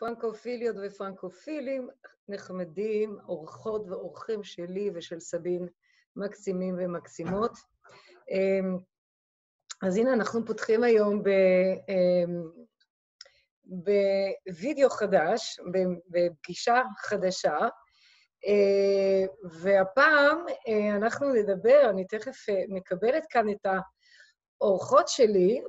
פרנקופיליות ופרנקופילים נחמדים, אורחות ואורחים שלי ושל סבין מקסימים ומקסימות. אמ, אז הנה, אנחנו פותחים היום ב, אמ, בווידאו חדש, בפגישה חדשה, אה, והפעם אה, אנחנו נדבר, אני תכף אה, מקבלת כאן את האורחות שלי,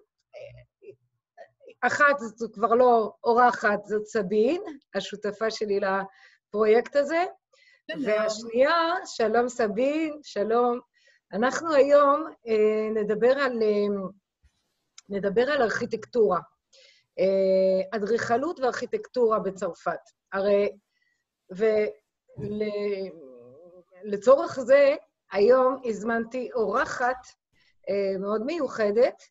אחת זו כבר לא אורחת, זאת סבין, השותפה שלי לפרויקט הזה, שלום. והשנייה, שלום סבין, שלום. אנחנו היום אה, נדבר, על, אה, נדבר על ארכיטקטורה, אה, אדריכלות וארכיטקטורה בצרפת. הרי, ולצורך ול, זה, היום הזמנתי אורחת אה, מאוד מיוחדת,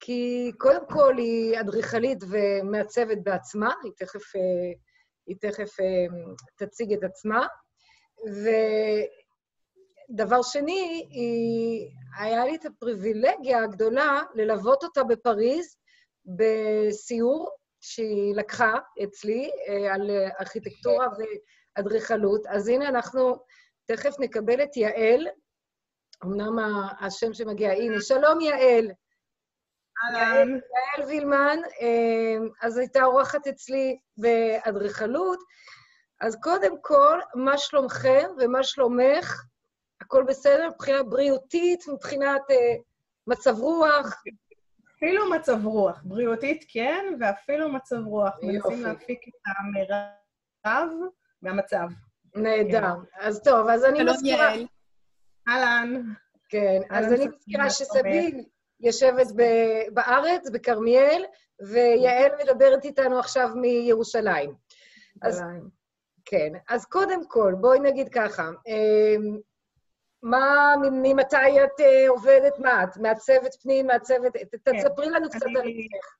כי קודם כל היא אדריכלית ומעצבת בעצמה, היא תכף, אה, היא תכף אה, תציג את עצמה. ודבר שני, היא, היה לי את הפריבילגיה הגדולה ללוות אותה בפריז בסיור שהיא לקחה אצלי אה, על ארכיטקטורה ואדריכלות. אז הנה אנחנו תכף נקבל את יעל, אמנם השם שמגיע, הנה, שלום יעל. אהלן. יעל וילמן, אה, אז הייתה אורחת אצלי באדריכלות. אז קודם כל, מה שלומכם ומה שלומך? הכל בסדר מבחינה בריאותית, מבחינת uh, מצב רוח? אפילו מצב רוח. בריאותית כן, ואפילו מצב רוח. מנסים להפיק את המרב מהמצב. נהדר. כן. אז טוב, אז אני מזכירה... אהלן. כן, אז אני מזכירה שסבין יושבת בארץ, בכרמיאל, ויעל מדברת איתנו עכשיו מירושלים. אז, כן, אז קודם כל, בואי נגיד ככה, אמ, מה, ממתי את אה, עובדת? מה, את מעצבת פנים, מעצבת... כן. תספרי לנו קצת על עצמך.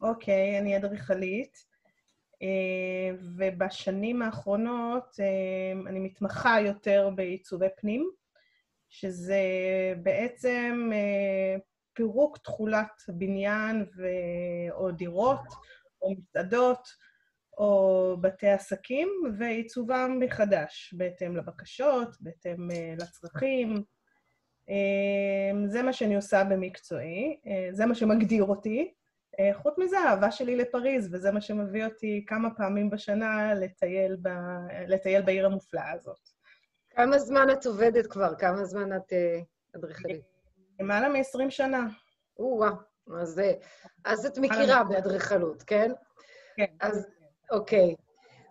אוקיי, אני אדריכלית, אה, ובשנים האחרונות אה, אני מתמחה יותר בעיצובי פנים, שזה בעצם פירוק תכולת בניין ו... או דירות או מסעדות או בתי עסקים ועיצובם מחדש, בהתאם לבקשות, בהתאם uh, לצרכים. Uh, זה מה שאני עושה במקצועי, uh, זה מה שמגדיר אותי. חוץ מזה, האהבה שלי לפריז, וזה מה שמביא אותי כמה פעמים בשנה לטייל, ב... לטייל בעיר המופלאה הזאת. כמה זמן את עובדת כבר? כמה זמן את אדריכלית? למעלה מ-20 שנה. או-אה, אז, אז את מכירה באדריכלות, כן? כן. אז, אוקיי.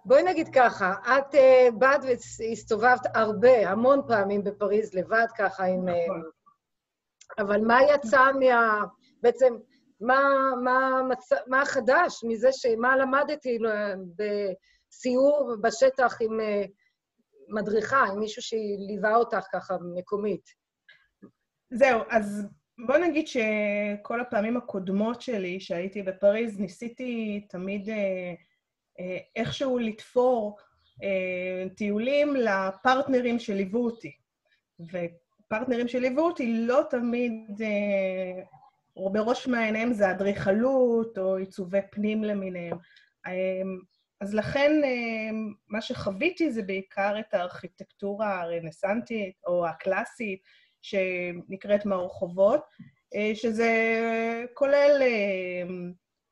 בואי נגיד ככה, את uh, באת והסתובבת הרבה, המון פעמים בפריז לבד, ככה עם... אה, נכון. Uh, אבל מה יצא מה... בעצם, מה, מה, מצ... מה חדש מזה ש... מה למדתי בסיור בשטח עם uh, מדריכה, עם מישהו שליווה אותך ככה מקומית? זהו, אז בוא נגיד שכל הפעמים הקודמות שלי, שהייתי בפריז, ניסיתי תמיד אה, אה, איכשהו לתפור אה, טיולים לפרטנרים שליוו אותי. ופרטנרים שליוו אותי לא תמיד, אה, בראש מעייניהם זה אדריכלות או עיצובי פנים למיניהם. אה, אז לכן אה, מה שחוויתי זה בעיקר את הארכיטקטורה הרנסנטית או הקלאסית, שנקראת מהרחובות, אה, שזה כולל אה,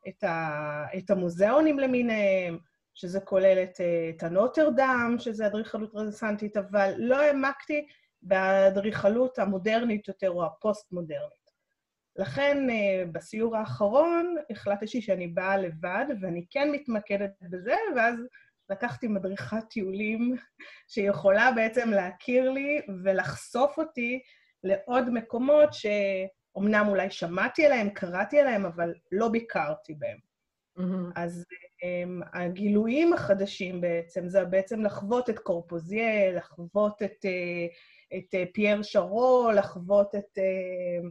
את, ה, את המוזיאונים למיניהם, שזה כולל את, אה, את הנוטרדם, שזה אדריכלות רנסנטית, אבל לא העמקתי באדריכלות המודרנית יותר או הפוסט-מודרנית. לכן, בסיור האחרון החלטתי שאני באה לבד, ואני כן מתמקדת בזה, ואז לקחתי מדריכת טיולים שיכולה בעצם להכיר לי ולחשוף אותי לעוד מקומות שאומנם אולי שמעתי עליהם, קראתי עליהם, אבל לא ביקרתי בהם. Mm-hmm. אז הם, הגילויים החדשים בעצם, זה בעצם לחוות את קורפוזיה, לחוות את, אה, את אה, פייר שרו, לחוות את, אה,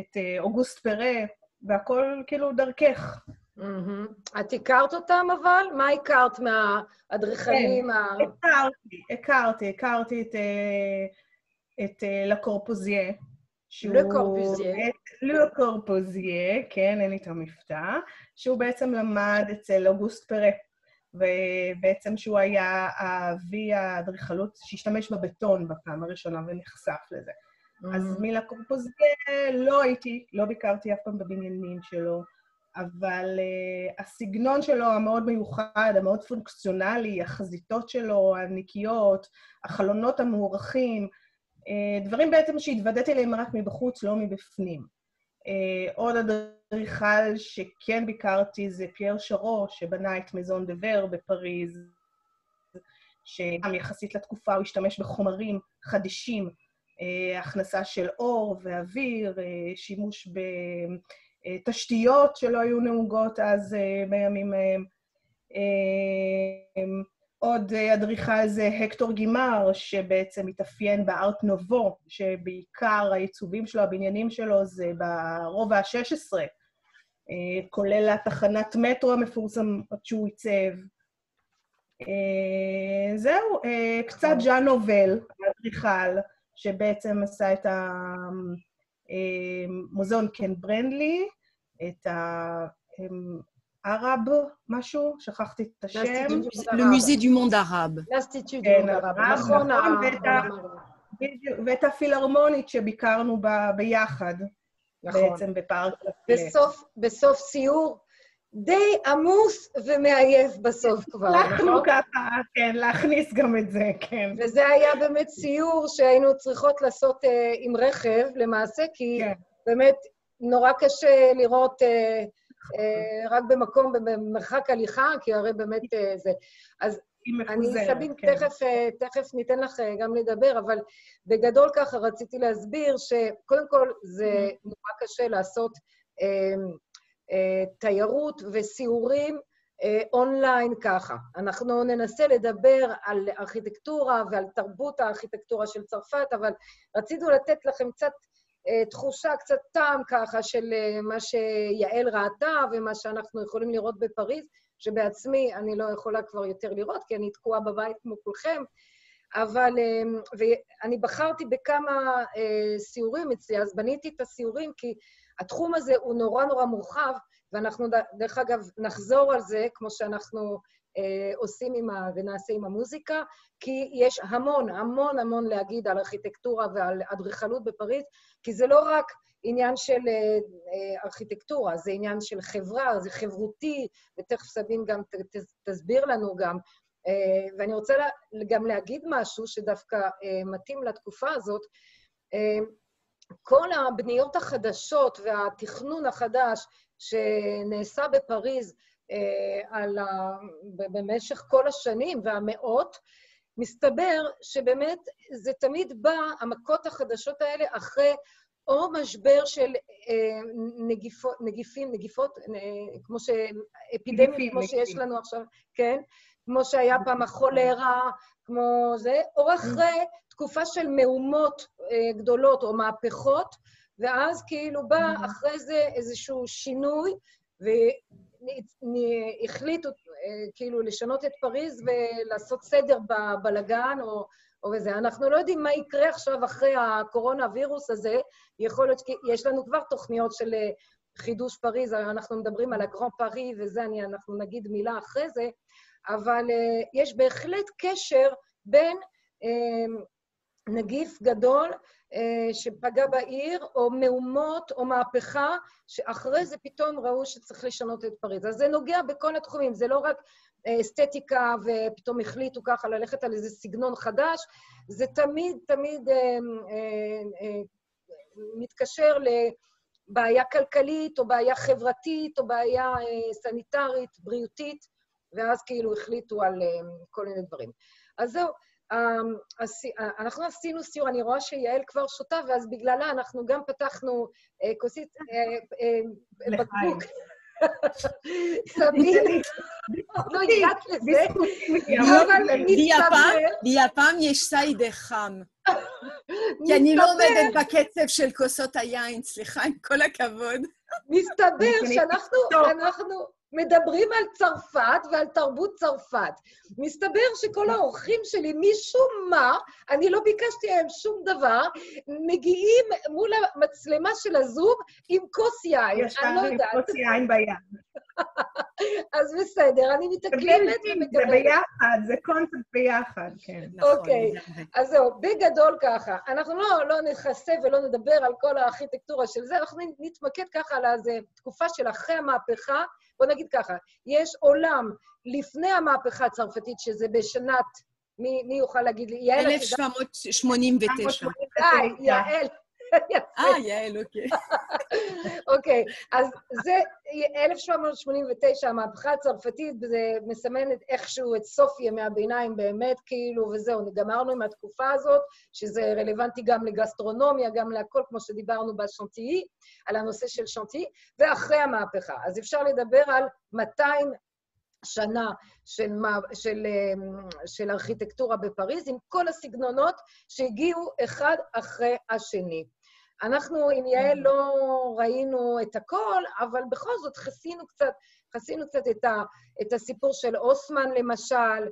את אוגוסט פרה, והכל כאילו דרכך. Mm-hmm. את הכרת אותם אבל? מה הכרת מהאדריכלים? כן, ה... הכרתי, הכרתי, הכרתי את... את לקורפוזיה. לקורפוזיה. לקורפוזיה, כן, אין לי את המבטא, שהוא בעצם למד אצל אוגוסט פרה. ובעצם שהוא היה אבי האדריכלות שהשתמש בבטון בפעם הראשונה ונחשף לזה. Mm-hmm. אז מילה קורפוזיה לא הייתי, לא ביקרתי אף פעם בבניינים שלו, אבל uh, הסגנון שלו המאוד מיוחד, המאוד פונקציונלי, החזיתות שלו, הנקיות, החלונות המוארכים, uh, דברים בעצם שהתוודעתי אליהם רק מבחוץ, לא מבפנים. Uh, עוד אדריכל שכן ביקרתי זה פייר שרו, שבנה את מזון דה ור בפריז, שגם יחסית לתקופה הוא השתמש בחומרים חדישים, uh, הכנסה של אור ואוויר, uh, שימוש בתשתיות שלא היו נהוגות אז uh, בימים ההם. Uh, עוד אדריכל זה הקטור גימר, שבעצם מתאפיין בארט נובו, שבעיקר העיצובים שלו, הבניינים שלו, זה ברובע ה-16, אה, כולל התחנת מטרו המפורסמת שהוא עיצב. אה, זהו, אה, קצת ז'אן נובל, האדריכל, שבעצם עשה את המוזיאון קן ברנדלי, את ה... ערב משהו, שכחתי את השם. Le musée du monde arabe. לאסטיטוט du monde arabe. נכון, ואת הפילהרמונית שביקרנו ביחד, נכון. בעצם בפארק. בסוף, בסוף סיור די עמוס ומעייף בסוף כבר, נכון? הצלחנו ככה, כן, להכניס גם את זה, כן. וזה היה באמת סיור שהיינו צריכות לעשות uh, עם רכב, למעשה, כי כן. באמת נורא קשה לראות... Uh, אה, רק במקום, במרחק הליכה, כי הרי באמת אה, זה. אז אני, סבין, כן. תכף, אה, תכף ניתן לך גם לדבר, אבל בגדול ככה רציתי להסביר שקודם כל זה. נורא קשה לעשות אה, אה, תיירות וסיורים אה, אונליין ככה. אנחנו ננסה לדבר על ארכיטקטורה ועל תרבות הארכיטקטורה של צרפת, אבל רצינו לתת לכם קצת אה, תחושה, קצת טעם ככה של אה, מה שיעל ראתה ומה שאנחנו יכולים לראות בפריז, שבעצמי אני לא יכולה כבר יותר לראות, כי אני תקועה בבית כמו כולכם. אבל, אה, ואני בחרתי בכמה סיורים אצלי, אז בניתי את הסיורים כי התחום הזה הוא נורא נורא מורחב, ואנחנו, דרך אגב, נחזור על זה, כמו שאנחנו אה, עושים עם ה... ונעשה עם המוזיקה, כי יש המון, המון המון להגיד על ארכיטקטורה ועל אדריכלות בפריז, כי זה לא רק עניין של אה, אה, ארכיטקטורה, זה עניין של חברה, זה חברותי, ותכף סבין גם ת, ת, תסביר לנו גם. ואני רוצה גם להגיד משהו שדווקא מתאים לתקופה הזאת. כל הבניות החדשות והתכנון החדש שנעשה בפריז על ה... במשך כל השנים והמאות, מסתבר שבאמת זה תמיד בא, המכות החדשות האלה, אחרי או משבר של אה, נגיפות, נגיפים, נגיפות, אה, כמו ש... אפידמיות, כמו שיש לנו עכשיו, כן? כמו שהיה פעם החולרה, כמו זה, או אחרי תקופה של מהומות אה, גדולות או מהפכות, ואז כאילו בא אחרי זה איזשהו שינוי, והחליטו כאילו לשנות את פריז ולעשות סדר בבלגן או, או בזה. אנחנו לא יודעים מה יקרה עכשיו אחרי הקורונה וירוס הזה. יכול להיות שיש לנו כבר תוכניות של אה, חידוש פריז, אנחנו מדברים על הגרנד פארי וזה, אני, אנחנו נגיד מילה אחרי זה, אבל יש בהחלט קשר בין נגיף גדול uh, שפגע בעיר, או מהומות, או מהפכה, שאחרי זה פתאום ראו שצריך לשנות את פריז. אז זה נוגע בכל התחומים, זה לא רק אסתטיקה ופתאום החליטו ככה ללכת על איזה סגנון חדש, זה תמיד תמיד אה, אה, אה, מתקשר לבעיה כלכלית, או בעיה חברתית, או בעיה אה, סניטרית, בריאותית, ואז כאילו החליטו על אה, כל מיני דברים. אז זהו, אה, אנחנו עשינו סיור, אני רואה שיעל כבר שותה, ואז בגללה אנחנו גם פתחנו אה, כוסית, אה, בקבוק. סבין, לא הגעת לזה, אבל מסתבר... ביפן יש סיידה חם. כי אני לא עומדת בקצב של כוסות היין, סליחה, עם כל הכבוד. מסתבר שאנחנו... מדברים על צרפת ועל תרבות צרפת. מסתבר שכל האורחים שלי, משום מה, אני לא ביקשתי מהם שום דבר, מגיעים מול המצלמה של הזום עם כוס יין, אני לא יודעת. עם כוס יין ביד. אז בסדר, אני מתאקלמת ומקבלת. זה ביחד, זה קונספט ביחד, כן. נכון, אוקיי, אז זהו, בגדול ככה. אנחנו לא, לא נחשף ולא נדבר על כל הארכיטקטורה של זה, אנחנו נתמקד ככה על איזה תקופה של אחרי המהפכה. בוא נגיד ככה, יש עולם לפני המהפכה הצרפתית, שזה בשנת, מי, מי יוכל להגיד לי? יעל... 1789. די, יעל. אה, יעל, אוקיי. אוקיי, אז זה 1789, המהפכה הצרפתית, וזה מסמן איכשהו את סוף ימי הביניים באמת, כאילו, וזהו, גמרנו עם התקופה הזאת, שזה רלוונטי גם לגסטרונומיה, גם להכל, כמו שדיברנו בשנטיי, על הנושא של שנטיי, ואחרי המהפכה. אז אפשר לדבר על 200 שנה של, של, של ארכיטקטורה בפריז, עם כל הסגנונות שהגיעו אחד אחרי השני. אנחנו עם יעל לא ראינו את הכל, אבל בכל זאת חסינו קצת, חסינו קצת את, ה, את הסיפור של אוסמן, למשל,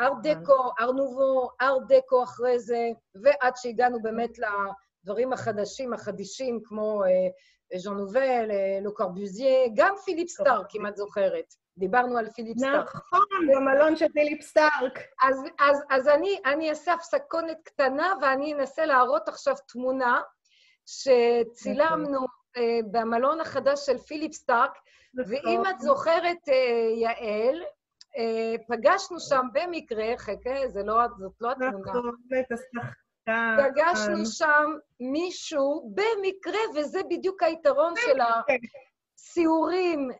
ארט דקו, אר נובו, ארט דקו אחרי זה, ועד שהגענו באמת לדברים החדשים, החדישים, כמו ז'אן נובל, לו קורבוזיה, גם פיליפ סטארק, אם את זוכרת. דיברנו על פיליפ סטארק. נכון, במלון של פיליפ סטארק. אז, אז, אז אני, אני אעשה הפסקונת קטנה ואני אנסה להראות עכשיו תמונה שצילמנו אה, במלון החדש של פיליפ סטארק, ואם את זוכרת, אה, יעל, uh, פגשנו שם במקרה, חכה, זה לא, זאת לא התמונה. פגשנו שם מישהו במקרה, וזה בדיוק היתרון של הסיורים,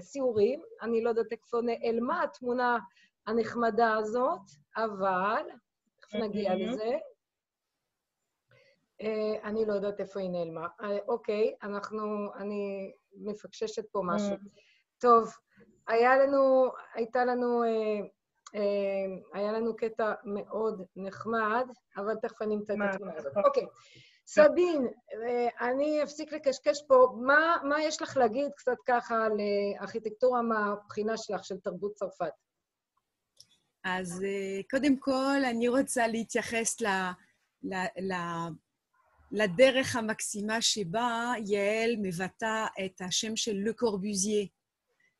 סיורים, אני לא יודעת איפה נעלמה התמונה הנחמדה הזאת, אבל, איך נגיע לזה? אה, אני לא יודעת איפה היא נעלמה. אה, אוקיי, אנחנו, אני מפקששת פה משהו. Mm. טוב, היה לנו, הייתה לנו, אה, היה לנו קטע מאוד נחמד, אבל תכף אני אמצא את התמונה הזאת. אוקיי. סבין, אני אפסיק לקשקש פה. מה, מה יש לך להגיד קצת ככה על ארכיטקטורה מהבחינה שלך של תרבות צרפת? אז קודם כל, אני רוצה להתייחס ל... ל, ל לדרך המקסימה שבה יעל מבטא את השם של לו קורבוזיה.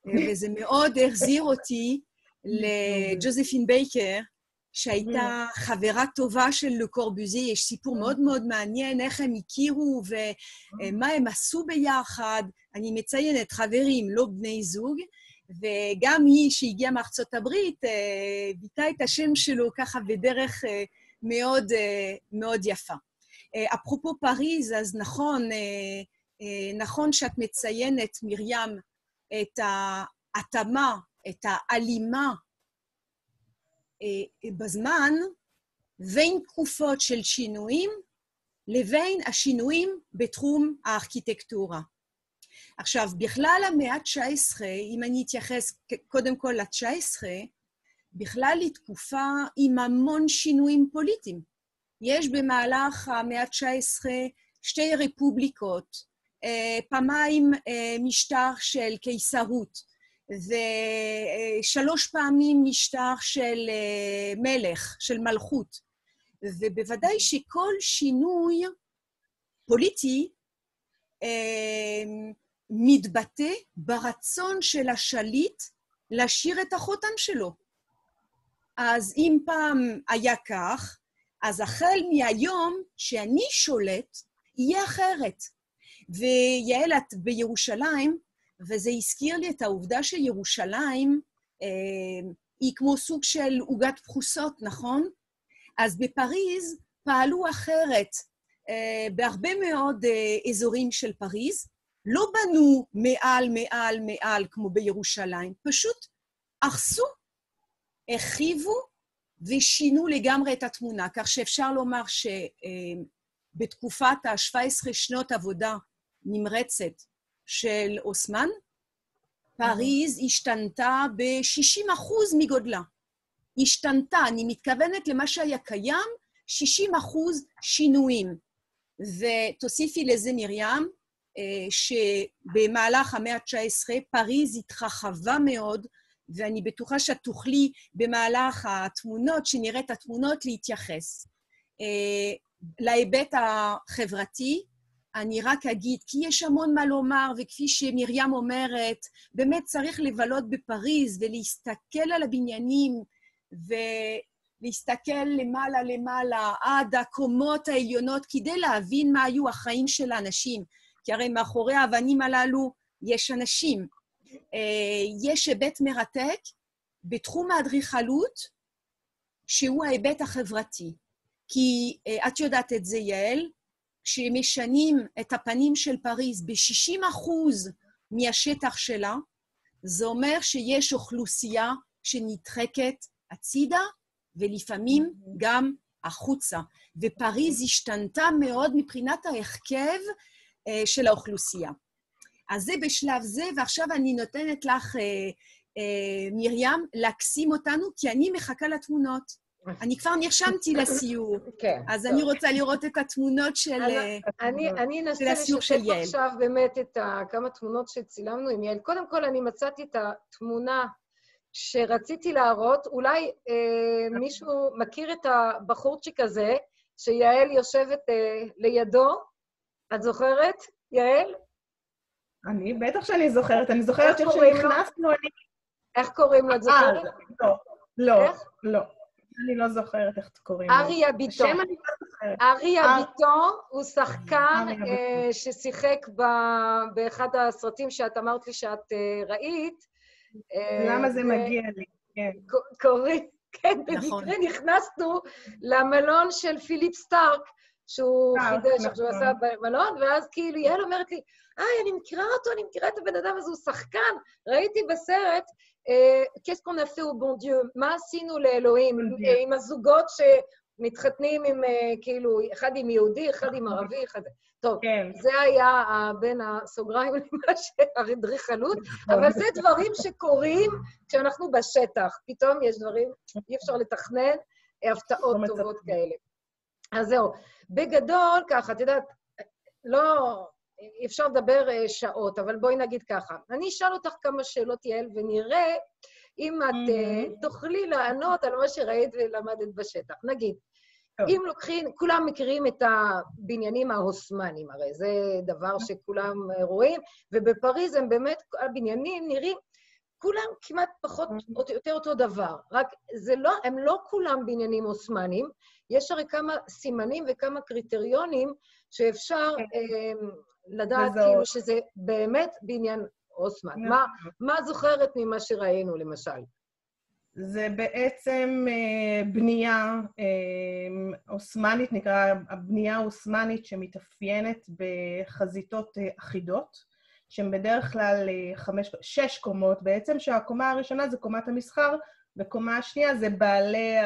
וזה מאוד החזיר אותי לג'וזפין בייקר, שהייתה חברה טובה של לו קורבוזיה. יש סיפור מאוד מאוד מעניין איך הם הכירו ומה הם עשו ביחד. אני מציינת חברים, לא בני זוג. וגם היא, שהגיעה מארצות הברית, אה, ביטאה את השם שלו ככה בדרך אה, מאוד, אה, מאוד יפה. אה, אפרופו פריז, אז נכון, אה, אה, נכון שאת מציינת, מרים, את ההתאמה, את ההלימה בזמן בין תקופות של שינויים לבין השינויים בתחום הארכיטקטורה. עכשיו, בכלל המאה ה-19, אם אני אתייחס קודם כל ל-19, בכלל היא תקופה עם המון שינויים פוליטיים. יש במהלך המאה ה-19 שתי רפובליקות, אה, פעמיים אה, משטר של קיסרות, ושלוש פעמים משטר של אה, מלך, של מלכות. ובוודאי שכל שינוי פוליטי מתבטא ברצון של השליט להשאיר את החותם שלו. אז אם פעם היה כך, אז החל מהיום שאני שולט, יהיה אחרת. ויעל, את בירושלים, וזה הזכיר לי את העובדה שירושלים אה, היא כמו סוג של עוגת פחוסות, נכון? אז בפריז פעלו אחרת. אה, בהרבה מאוד אה, אזורים של פריז לא בנו מעל, מעל, מעל כמו בירושלים, פשוט אכסו, הרחיבו ושינו לגמרי את התמונה, כך שאפשר לומר שבתקופת ה-17 שנות עבודה נמרצת של אוסמן, פריז השתנתה ב-60 אחוז מגודלה. השתנתה, אני מתכוונת למה שהיה קיים, 60 אחוז שינויים. ותוסיפי לזה, מרים, אה, שבמהלך המאה ה-19 פריז התרחבה מאוד, ואני בטוחה שאת תוכלי במהלך התמונות, שנראה התמונות, להתייחס. Uh, להיבט החברתי, אני רק אגיד, כי יש המון מה לומר, וכפי שמרים אומרת, באמת צריך לבלות בפריז ולהסתכל על הבניינים ולהסתכל למעלה למעלה עד הקומות העליונות כדי להבין מה היו החיים של האנשים. כי הרי מאחורי האבנים הללו יש אנשים. יש היבט מרתק בתחום האדריכלות, שהוא ההיבט החברתי. כי אה, את יודעת את זה, יעל, כשמשנים את הפנים של פריז ב-60 אחוז מהשטח שלה, זה אומר שיש אוכלוסייה שנדחקת הצידה, ולפעמים. גם החוצה. ופריז השתנתה מאוד מבחינת ההרכב אה, של האוכלוסייה. אז זה בשלב זה, ועכשיו אני נותנת לך, אה, אה, מרים, להקסים אותנו, כי אני מחכה לתמונות. אני כבר נרשמתי לסיור, כן. אז טוב. אני רוצה לראות את התמונות של, אני, אה, אני אנסה לשתף עכשיו באמת את ה, כמה תמונות שצילמנו עם יעל. קודם כל, אני מצאתי את התמונה שרציתי להראות. אולי אה, מישהו מכיר את הבחורצ'יק הזה, שיעל יושבת אה, לידו? את זוכרת, יעל? אני, בטח שאני זוכרת. אני זוכרת איך שנכנסנו, אני... איך קוראים לו? את זוכרת? לא, לא, לא. אני לא זוכרת איך קוראים לו. אריה ביטו. השם אני לא זוכרת. אריה ביטו הוא שחקן אה, ששיחק באחד הסרטים שאת אמרת לי שאת אה, ראית. אה, למה זה מגיע לי, כן. קוראים, כן, נכון. במקרה נכנסנו למלון של פיליפ סטארק, שהוא חידש, שהוא נכון. עשה במלון, ואז כאילו יעל אומרת לי, היי, אני מכירה אותו, אני מכירה את הבן אדם הזה, הוא שחקן, ראיתי בסרט, qu'est-ce qu'on a fait au bon Dieu? מה עשינו לאלוהים עם הזוגות שמתחתנים עם, כאילו, אחד עם יהודי, אחד עם ערבי, אחד... טוב, כן. זה היה בין הסוגריים למה שהאדריכלות, אבל זה דברים שקורים כשאנחנו בשטח. פתאום יש דברים, אי אפשר לתכנן הפתעות טובות כאלה. אז זהו. בגדול, ככה, את יודעת, לא... אפשר לדבר אה, שעות, אבל בואי נגיד ככה. אני אשאל אותך כמה שאלות, יעל, ונראה אם את mm-hmm. תוכלי לענות על מה שראית ולמדת בשטח. נגיד. אם לוקחים, כולם מכירים את הבניינים ההוסמניים, הרי זה דבר שכולם אה, רואים, ובפריז הם באמת, הבניינים נראים, כולם כמעט פחות או יותר אותו דבר, רק זה לא, הם לא כולם בניינים עות'מאנים, יש הרי כמה סימנים וכמה קריטריונים שאפשר כן. אה, לדעת כאילו שזה באמת בעניין אוסמן. מה, מה זוכרת ממה שראינו, למשל? זה בעצם אה, בנייה אה, אוסמנית, נקרא הבנייה האוסמנית שמתאפיינת בחזיתות אה, אחידות, שהן בדרך כלל אה, חמש, שש קומות בעצם, שהקומה הראשונה זה קומת המסחר, וקומה השנייה זה בעלי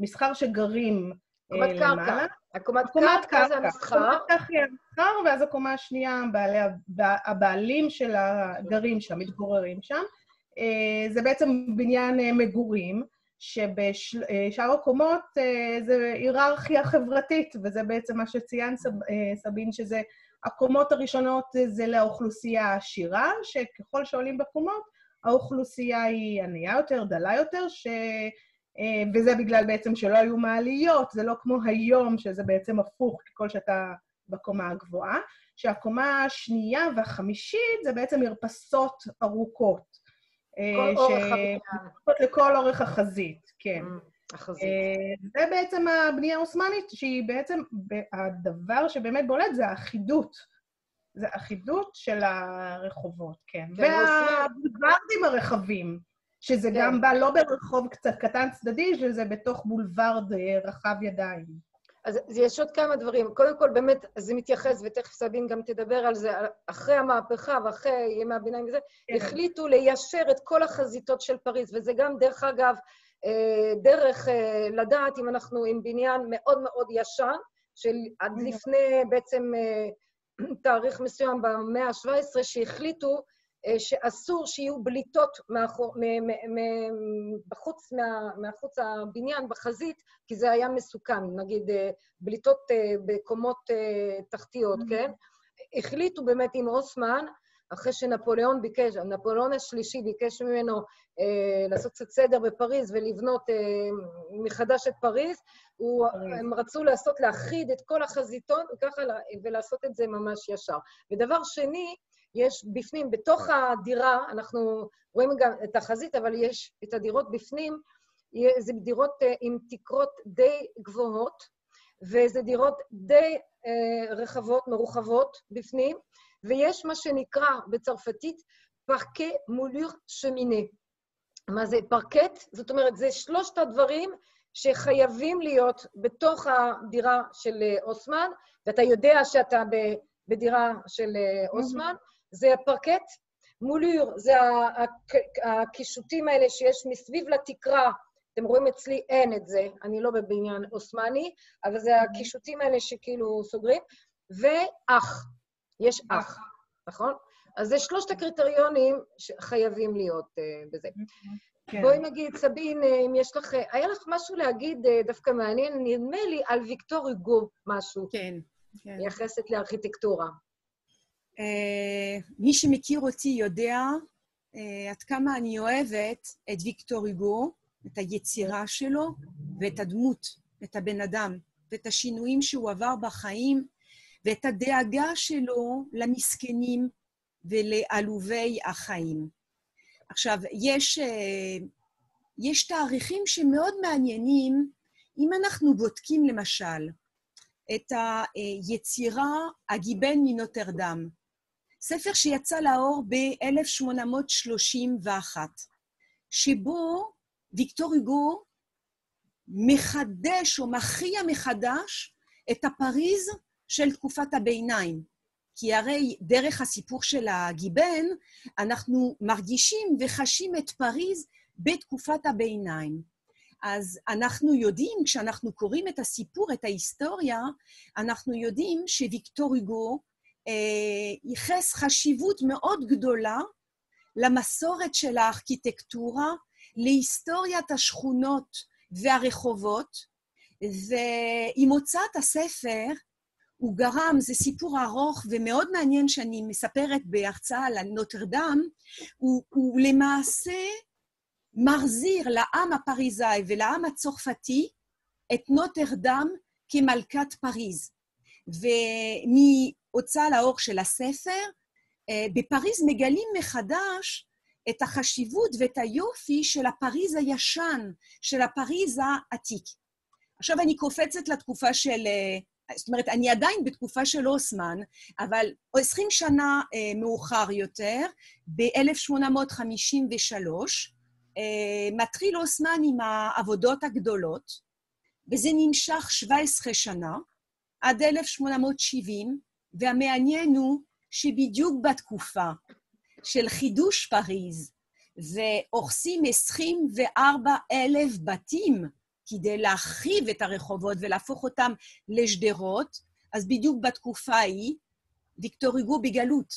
המסחר שגרים קומת אה, קרקע. הקומת קרקע זה המסחר. קומת קרקע היא המסחר, ואז הקומה השנייה, בעלי, הבעלים של הגרים שם, מתגוררים שם. אה, זה בעצם בניין אה, מגורים, שבשאר הקומות זה היררכיה חברתית, וזה בעצם מה שציין סב, סבין, שזה הקומות הראשונות זה לאוכלוסייה העשירה, שככל שעולים בקומות, האוכלוסייה היא ענייה יותר, דלה יותר, ש... אה, וזה בגלל בעצם שלא היו מעליות, זה לא כמו היום, שזה בעצם הפוך ככל שאתה בקומה הגבוהה, שהקומה השנייה והחמישית זה בעצם מרפסות ארוכות. אה, כל אורך הבניין. לכל אורך החזית, כן. Mm, החזית. אה, זה בעצם הבנייה העות'מאנית, שהיא בעצם, הדבר שבאמת בולט זה האחידות. זה אחידות של הרחובות, כן. כן והבולוורדים הרחבים. שזה כן. גם בא לא ברחוב קצת קטן צדדי, שזה בתוך בולווארד אה, רחב ידיים. אז יש עוד כמה דברים. קודם כל, באמת, זה מתייחס, ותכף סבין גם תדבר על זה, אחרי המהפכה ואחרי ימי הביניים וזה, כן. החליטו ליישר את כל החזיתות של פריז, וזה גם, דרך אגב, אה, דרך אה, לדעת אם אנחנו עם בניין מאוד מאוד ישן, של עד. לפני בעצם תאריך מסוים במאה ה-17, שהחליטו אה, שאסור שיהיו בליטות מאחור, בחוץ, מה, מחוץ הבניין, בחזית, כי זה היה מסוכן, נגיד אה, בליטות אה, בקומות תחתיות, mm-hmm. כן? החליטו באמת עם אוסמן, אחרי שנפוליאון ביקש, נפוליאון השלישי ביקש ממנו אה, לעשות קצת סדר בפריז ולבנות אה, מחדש את פריז, הוא, הם רצו לעשות, להכחיד את כל החזיתון וככה, ולעשות את זה ממש ישר. ודבר שני, יש בפנים, בתוך הדירה, אנחנו רואים גם את החזית, אבל יש את הדירות בפנים, זה דירות אה, עם תקרות די גבוהות, וזה דירות די אה, רחבות, מרוחבות בפנים, ויש מה שנקרא בצרפתית פרקה מוליר שמיני. מה זה פרקט? זאת אומרת, זה שלושת הדברים שחייבים להיות בתוך הדירה של אה, אוסמן, ואתה יודע שאתה בדירה של אוסמן, זה הפרקט. מוליר זה הקישוטים האלה שיש מסביב לתקרה, אתם רואים אצלי אין את זה, אני לא בבניין עות'מאני, אבל זה הקישוטים האלה שכאילו סוגרים, ואח, יש אח, נכון? אז זה שלושת הקריטריונים שחייבים להיות uh, בזה. כן. בואי נגיד, סבין, אם יש לך... היה לך משהו להגיד uh, דווקא מעניין, נדמה לי על ויקטור היגו משהו. כן, כן. מייחסת לארכיטקטורה. Uh, מי שמכיר אותי יודע uh, עד כמה אני אוהבת את ויקטור היגו, את היצירה שלו ואת הדמות, את הבן אדם, ואת השינויים שהוא עבר בחיים, ואת הדאגה שלו למסכנים ולעלובי החיים. עכשיו, יש, אה, יש תאריכים שמאוד מעניינים, אם אנחנו בודקים למשל את היצירה הגיבן מנוטרדם, ספר שיצא לאור ב-1831, שבו ויקטור היגו מחדש או מכריע מחדש את הפריז של תקופת הביניים. כי הרי דרך הסיפור של הגיבן, אנחנו מרגישים וחשים את פריז בתקופת הביניים. אז אנחנו יודעים, כשאנחנו קוראים את הסיפור, את ההיסטוריה, אנחנו יודעים שוויקטור היגו אה, ייחס חשיבות מאוד גדולה למסורת של הארכיטקטורה להיסטוריית השכונות והרחובות, ועם הוצאת הספר הוא גרם, זה סיפור ארוך ומאוד מעניין שאני מספרת בהרצאה על נוטרדם, הוא, הוא למעשה מחזיר לעם הפריזאי ולעם הצרפתי את נוטרדם כמלכת פריז. ומהוצאה לאור של הספר, אה, בפריז מגלים מחדש את החשיבות ואת היופי של הפריז הישן, של הפריז העתיק. עכשיו אני קופצת לתקופה של... אה, זאת אומרת, אני עדיין בתקופה של אוסמן, אבל 20 שנה אה, מאוחר יותר, ב-1853, אה, מתחיל אוסמן עם העבודות הגדולות, וזה נמשך 17 שנה, עד 1870, והמעניין הוא שבדיוק בתקופה של חידוש פריז, והורסים 24 אלף בתים כדי להרחיב את הרחובות ולהפוך אותם לשדרות, אז בדיוק בתקופה ההיא, ויקטור היגו בגלות.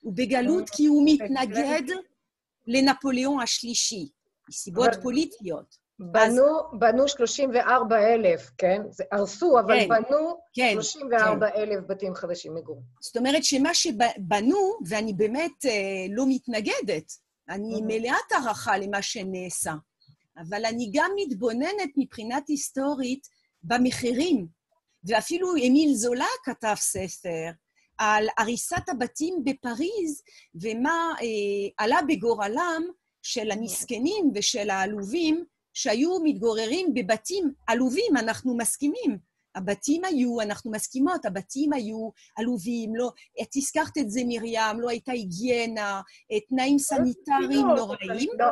הוא בגלות כי הוא מתנגד לנפוליאון השלישי, מסיבות פוליטיות. בנו, אז... בנו 34 אלף, כן? זה הרסו, אבל כן, בנו כן, 34 כן. אלף בתים חדשים מגורים. זאת אומרת שמה שבנו, ואני באמת אה, לא מתנגדת, אני mm-hmm. מלאת הערכה למה שנעשה, אבל אני גם מתבוננת מבחינת היסטורית במחירים. ואפילו אמיל זולה כתב ספר על הריסת הבתים בפריז, ומה אה, עלה בגורלם של המסכנים ושל העלובים, שהיו מתגוררים בבתים עלובים, אנחנו מסכימים. הבתים היו, אנחנו מסכימות, הבתים היו עלובים, לא, את הזכרת את זה, מרים, לא הייתה היגיינה, תנאים סניטריים נוראיים. לא,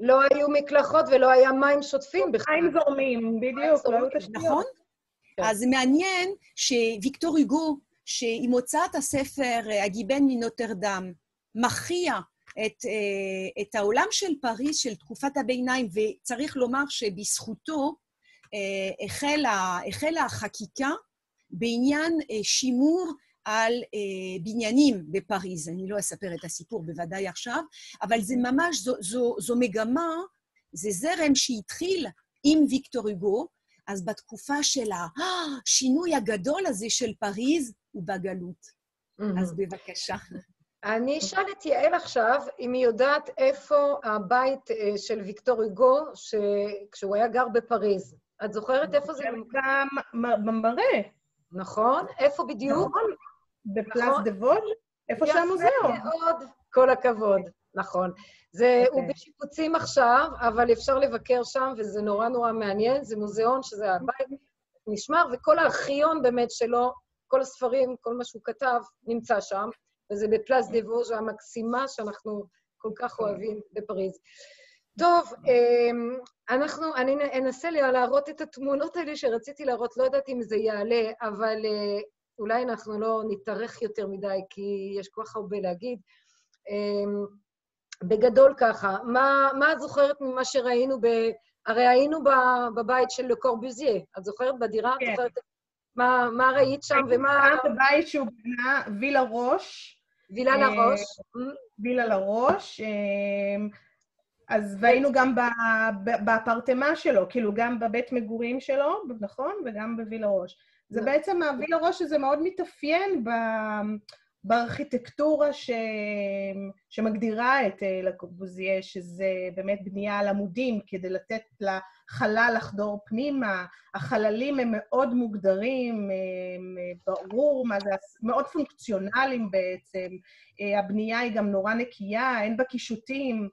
לא היו מקלחות ולא היה מים שוטפים בכלל. מים זורמים, בדיוק, לא היו תשתיות. נכון? כן. אז מעניין שוויקטור היגו, שעם הוצאת הספר הגיבן מנוטרדם, מכריע את, אה, את העולם של פריז של תקופת הביניים, וצריך לומר שבזכותו אה, החלה, החלה החקיקה בעניין אה, שימור על בניינים בפריז. אני לא אספר את הסיפור בוודאי עכשיו, אבל זה ממש, זו, זו, זו מגמה, זה זרם שהתחיל עם ויקטור היגו, אז בתקופה של השינוי הגדול הזה של פריז, הוא בגלות. Mm-hmm. אז בבקשה. אני אשאל את יעל עכשיו, אם היא יודעת איפה הבית אה, של ויקטור היגו, כשהוא היה גר בפריז. את זוכרת איפה זה? גם במראה. נכון? איפה בדיוק? נכון, בפלאס נכון. דה וול? איפה שהמוזיאון. יפה מאוד, כל הכבוד. נכון. זה, okay. הוא אוקיי. בשיפוצים עכשיו, אבל אפשר לבקר שם, וזה נורא נורא מעניין. זה מוזיאון שזה הבית נשמר, וכל הארכיון באמת שלו, כל הספרים, כל מה שהוא כתב, נמצא שם, וזה בפלאס דה ווז' המקסימה שאנחנו כל כך אוהבים בפריז. טוב, אמ, אנחנו, אני אנסה להראות את התמונות האלה שרציתי להראות, לא יודעת אם זה יעלה, אבל אה, אולי אנחנו לא נתארך יותר מדי, כי יש כל כך הרבה להגיד. אמ, בגדול ככה, מה, מה את זוכרת ממה שראינו ב... הרי היינו בבית של לקורבוזיה, את זוכרת? בדירה? כן. את זוכרת מה, מה ראית שם ומה... הייתי בבית שהוא בנה, וילה ראש. וילה לראש. אה, וילה לראש. אה, אז והיינו גם באפרטמה שלו, כאילו גם בבית מגורים שלו, נכון? וגם בווילה ראש. זה בעצם, הווילה ראש הזה מאוד מתאפיין בארכיטקטורה ש... שמגדירה את אה, לקורבוזיה, שזה באמת בנייה על עמודים כדי לתת לחלל לחדור פנימה. החללים הם מאוד מוגדרים, הם אה, ברור מה זה, מאוד פונקציונליים בעצם. אה, הבנייה היא גם נורא נקייה, אין בה קישוטים.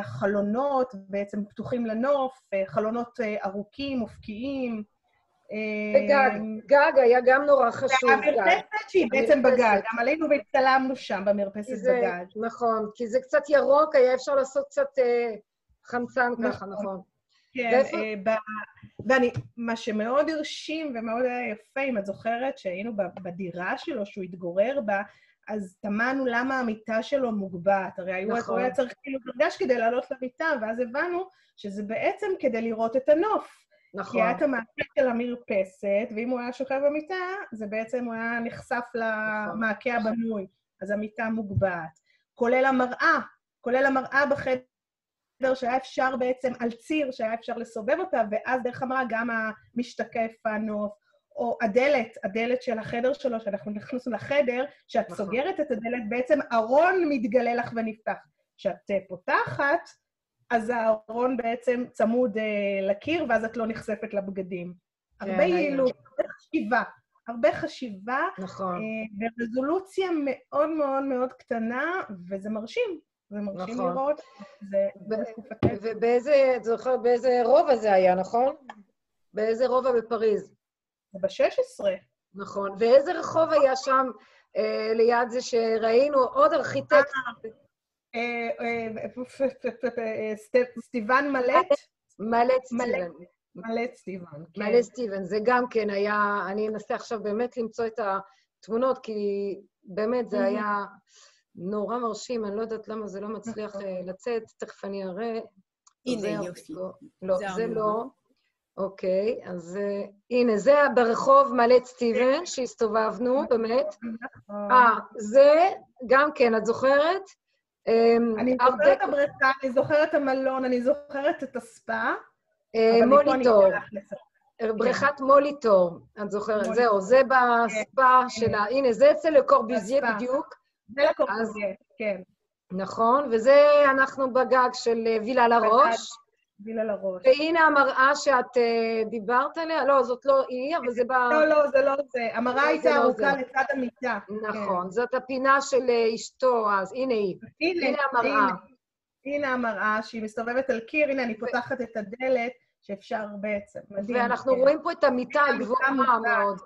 החלונות בעצם פתוחים לנוף, חלונות ארוכים, אופקיים. וגג, גג היה גם נורא חשוב. והמרפסת שהיא בעצם בגג, גם עלינו והצטלמנו שם במרפסת בגג. נכון, כי זה קצת ירוק, היה אפשר לעשות קצת אה, חמצן נכון. ככה, נכון. כן, אה, ואני, מה שמאוד הרשים ומאוד היה יפה, אם את זוכרת, שהיינו בדירה שלו, שהוא התגורר בה, אז תמהנו למה המיטה שלו מוגבעת. הרי נכון. הוא היה צריך כאילו גרגש כדי לעלות למיטה, ואז הבנו שזה בעצם כדי לראות את הנוף. נכון. כי היה את המעקה של המרפסת, ואם הוא היה שוכב במיטה, זה בעצם הוא היה נחשף למעקה נכון. הבנוי, אז המיטה מוגבעת. כולל המראה, כולל המראה בחדר שהיה אפשר בעצם, על ציר שהיה אפשר לסובב אותה, ואז דרך המראה גם המשתקף הנוף, או הדלת, הדלת של החדר שלו, שאנחנו נכנסנו לחדר, כשאת נכון. סוגרת את הדלת, בעצם ארון מתגלה לך ונפתח. כשאת פותחת, אז הארון בעצם צמוד אה, לקיר, ואז את לא נחשפת לבגדים. כן, הרבה יעילות, הרבה חשיבה. הרבה חשיבה. נכון. אה, ברזולוציה מאוד מאוד מאוד קטנה, וזה מרשים. זה מרשים נכון. לראות. זה בתקופתנו. ובאיזה, את זוכרת באיזה רובע זה היה, נכון? באיזה רובע בפריז? ב-16. נכון. ואיזה רחוב היה שם אה, ליד זה שראינו עוד ארכיטקט? סטיבן מלט? מלט סטיבן. מלט סטיבן, כן. מלט סטיבן, זה גם כן היה... אני אנסה עכשיו באמת למצוא את התמונות, כי באמת זה היה נורא מרשים, אני לא יודעת למה זה לא מצליח נכון. אה, לצאת, תכף אני אראה. הנה, יופי. לא, זה לא. אוקיי, אז uh, הנה, זה ברחוב מלט סטיבן, שהסתובבנו, באמת. נכון. אה, זה גם כן, את זוכרת? אמ, אני זוכרת את הבריכה, אני זוכרת את המלון, אני זוכרת את הספא. אה, מוליטור. בריכת מוליטור, את זוכרת. זהו, זה בספא כן, שלה. כן. הנה, זה אצל לקורביזיה בדיוק. זה לקורביזיה, כן. נכון, וזה אנחנו בגג של אה, וילה לראש. וילה לראש. והנה המראה שאת uh, דיברת עליה, לא, זאת לא היא, אבל זה ב... לא, לא, זה לא זה. המראה לא, הייתה לא ארוכה לצד המיטה. נכון, כן. זאת הפינה של uh, אשתו אז, הנה היא. הנה, המראה. הנה, הנה המראה שהיא מסתובבת על קיר, הנה אני פותחת את הדלת, שאפשר בעצם, מדהים. ואנחנו כן. רואים פה את המיטה הגבוהה מאוד,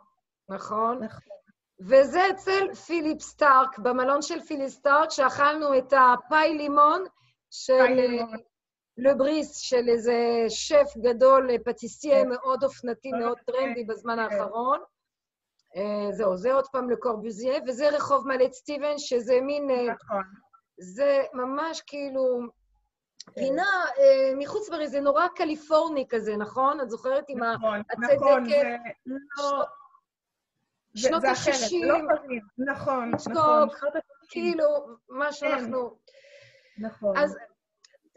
נכון? נכון. וזה אצל פיליפ סטארק, במלון של פיליפ סטארק, שאכלנו את הפאי לימון של... פאי לימון. לבריס של איזה שף גדול, פטיסייה כן. מאוד אופנתי, מאוד טרנדי בזמן כן. האחרון. אה, זהו, זה עוד פעם לקורבוזיה, וזה רחוב מלט סטיבן, שזה מין... אה, נכון. זה ממש כאילו... כן. פינה אה, מחוץ ברי, זה נורא קליפורני כזה, נכון? את זוכרת עם נכון, הצדקת? נכון, לא... שנות ה-60. לא נכון, נכון. כאילו, מה שאנחנו... נכון. אז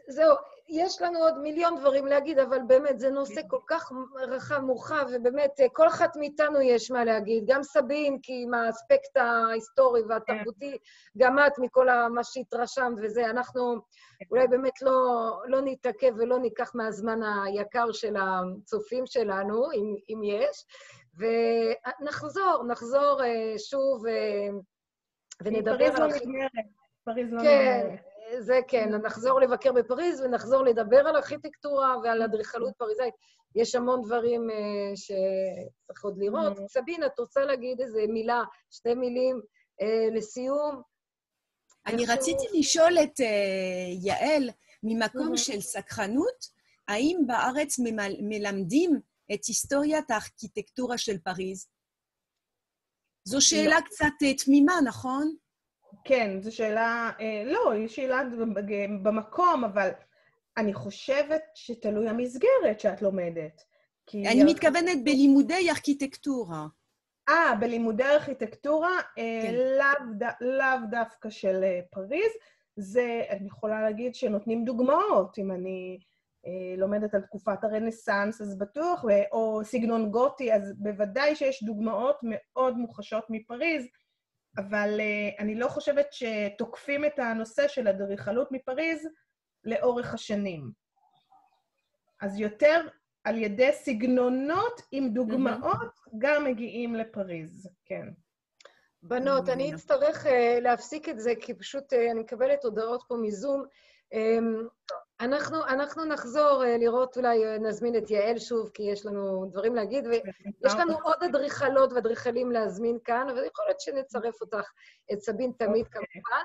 זהו, יש לנו עוד מיליון דברים להגיד, אבל באמת, זה נושא כל כך רחב, מורחב, ובאמת, כל אחת מאיתנו יש מה להגיד. גם סבין, כי עם האספקט ההיסטורי והתרבותי, גם את, מכל מה שהתרשמת וזה, אנחנו אולי באמת לא, לא נתעכב ולא ניקח מהזמן היקר של הצופים שלנו, אם, אם יש, ונחזור, נחזור שוב ונדבר על... פריז לא נגמרת. פריז לא כן. נגמרת. זה כן, נחזור לבקר בפריז ונחזור לדבר על ארכיטקטורה ועל אדריכלות פריזאית. יש המון דברים uh, שצריך עוד לראות. Mm-hmm. סבין, את רוצה להגיד איזה מילה, שתי מילים uh, לסיום? אני רציתי לשאול את uh, יעל, ממקום mm-hmm. של סקרנות, האם בארץ מלמדים את היסטוריית הארכיטקטורה של פריז? זו שאלה לא. קצת תמימה, נכון? כן, זו שאלה, אה, לא, היא שאלה במקום, אבל אני חושבת שתלוי המסגרת שאת לומדת. אני מתכוונת בלימודי ארכיטקטורה. אה, בלימודי ארכיטקטורה, אה, כן. לאו, לאו דווקא של אה, פריז. זה, אני יכולה להגיד שנותנים דוגמאות. אם אני אה, לומדת על תקופת הרנסאנס, אז בטוח, או סגנון גותי, אז בוודאי שיש דוגמאות מאוד מוחשות מפריז. אבל uh, אני לא חושבת שתוקפים את הנושא של אדריכלות מפריז לאורך השנים. אז יותר על ידי סגנונות עם דוגמאות mm-hmm. גם מגיעים לפריז, כן. בנות, אני אצטרך uh, להפסיק את זה, כי פשוט uh, אני מקבלת הודעות פה מזום. Um, אנחנו, אנחנו נחזור uh, לראות, אולי uh, נזמין את יעל שוב, כי יש לנו דברים להגיד, ויש לנו עוד אדריכלות ואדריכלים להזמין כאן, אבל יכול להיות שנצרף אותך, את סבין תמיד okay. אוקיי. כמובן.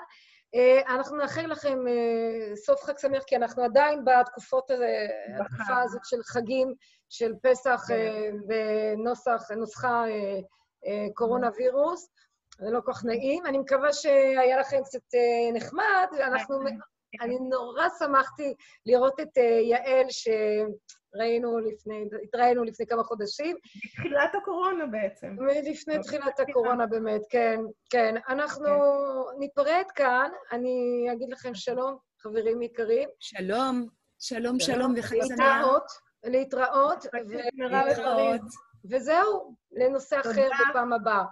Uh, אנחנו נאחל לכם סוף חג שמח, כי אנחנו עדיין בתקופות, התקופה הזאת של חגים, של פסח uh, ונוסח, נוסחה קורונה וירוס. זה לא כל כך נעים. אני מקווה שהיה לכם קצת נחמד, ואנחנו... אני נורא שמחתי לראות את uh, יעל, שראינו לפני, התראינו לפני כמה חודשים. מתחילת הקורונה בעצם. לפני תחילת הקורונה באמת, כן, כן. אנחנו כן. ניפרד כאן, אני אגיד לכם שלום, חברים יקרים. שלום, שלום, שלום וחג. להתראות, להתראות. להתראות. וזהו, לנושא אחר בפעם הבאה.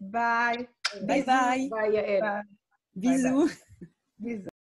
ביי. ביי ביי. ביי, יעל. bisous. bisous.